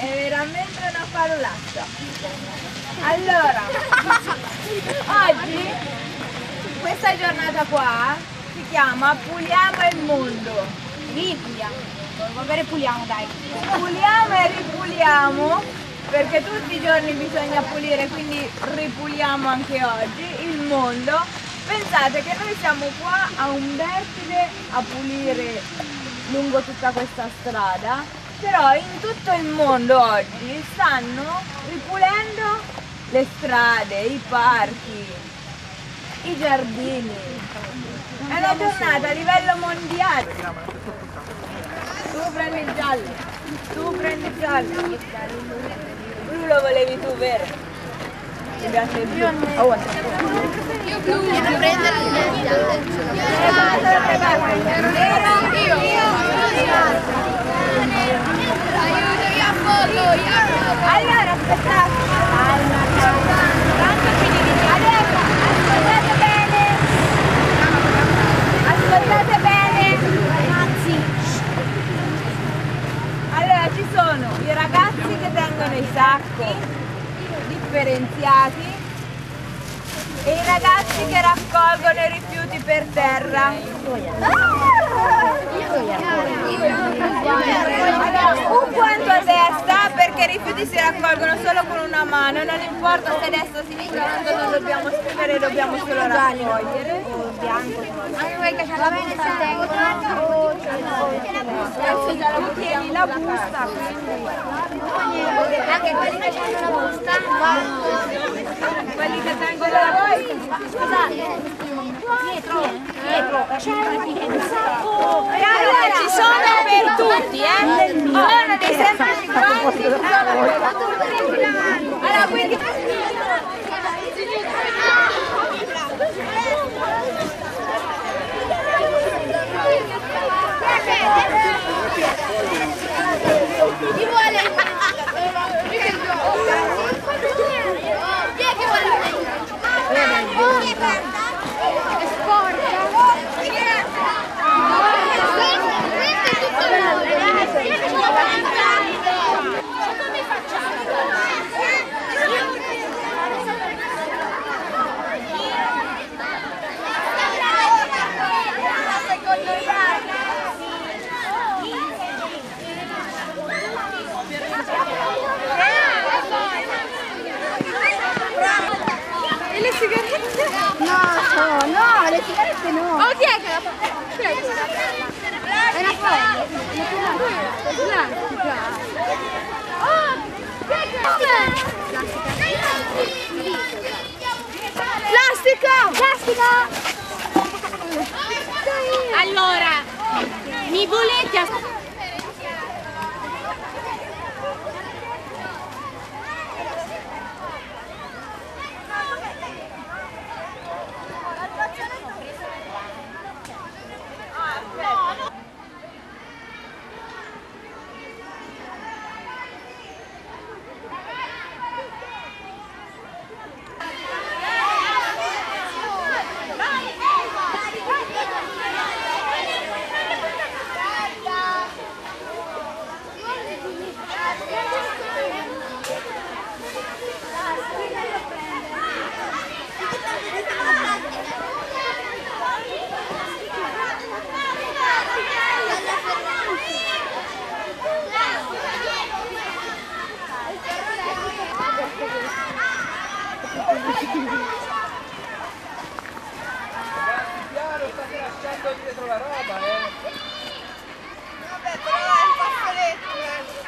è veramente una parolaccia. Allora, oggi, questa giornata qua, si chiama Puliamo il mondo. Ripuliamo. Va bene, puliamo, dai. Puliamo e ripuliamo, perché tutti i giorni bisogna pulire, quindi ripuliamo anche oggi il mondo. Pensate che noi siamo qua a Umbertide a pulire lungo tutta questa strada, però in tutto il mondo oggi stanno ripulendo le strade, i parchi, i giardini. È una giornata a livello mondiale. Tu prendi il giallo, tu prendi il giallo. Blu lo volevi tu, vero? Ti piace il blu? Oh, Io blu. Devo prendere il giallo. Io. Io io. Ascoltate bene. Ascoltate bene. Ragazzi. Allora, ci sono i ragazzi che tengono i sacchi differenziati e i ragazzi che raccolgono i rifiuti per terra. Un guanto a testa perché i rifiuti si raccolgono solo con una mano, non importa se destra o sinistra, tanto non dobbiamo scrivere, dobbiamo solo raccogliere. Anche perché c'è la se tengono. Adesso già la tieni la busta, Anche quelli che hanno la busta. Quelli che tengono la busta. Scusate. Dietro, dietro, c'è un sacco. Allora ci sono per tutti, eh? Sono dei semplici No, no, le sigarette no. Oh, chi è che la fa? È la una foglia. Plastica. Oh, chi è che Plastica! Plastica! Allora, mi volete lasciando dietro la roba, eh! Vabbè, però è il fazzoletto, eh.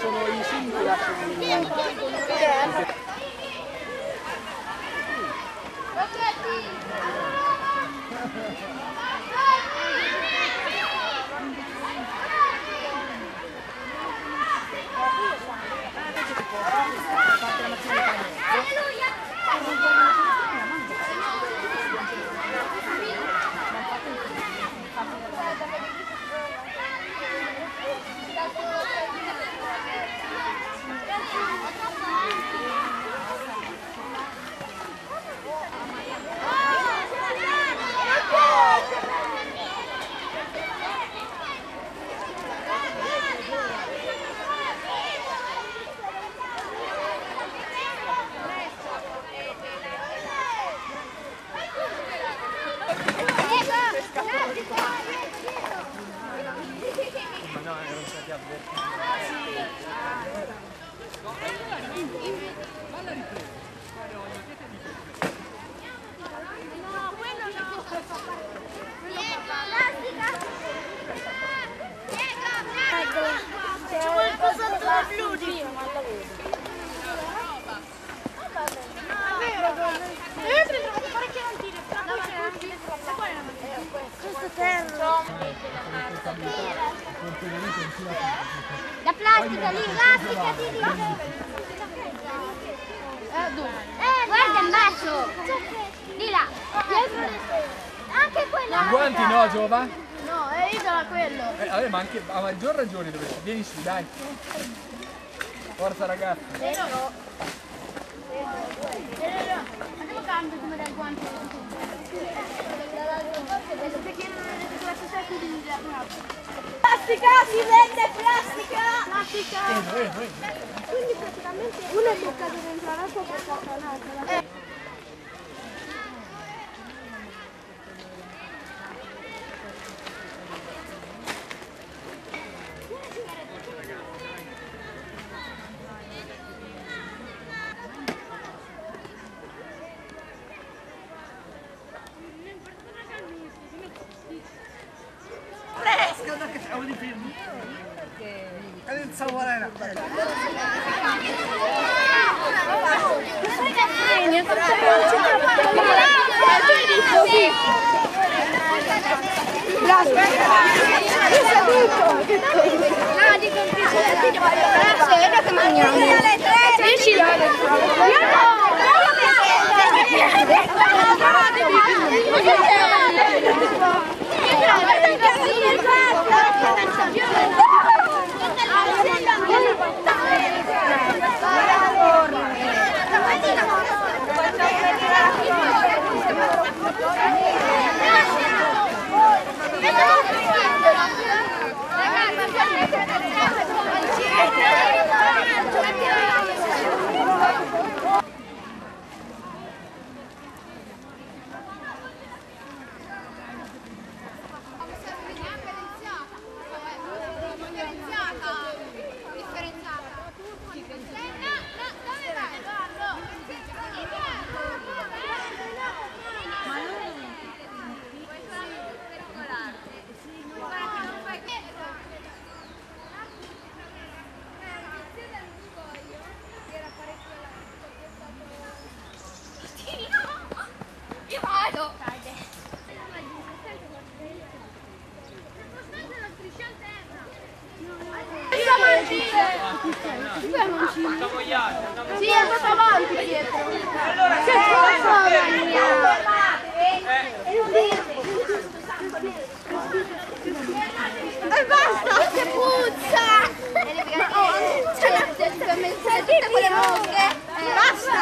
Sono i singoli La plastica lì, plastica di Eh, dove? guarda il basso. Di là. Anche quella. Guanti no, Giova? No, è isola quello. Eh, vabbè, ma anche a maggior ragione dovresti. Vieni su, dai. Forza ragazzi. Andiamo a cambio come dal guanto. Perché non avete trovato sempre di Plastica, si vende plastica! Plastica! Quindi praticamente uno è toccato dentro l'altro per tocca l'altro. Fresca, E il savorera. No, dico il piacere. Adesso vedo che mangiamo. Io ci Io Dois mil. Sì, è andato avanti dietro. C'è troppo E basta! Che puzza! Oh, c'è la tutte quelle mosche! Basta!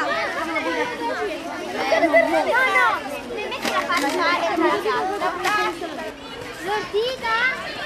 No, no! Mi metti la faccia L'ortica?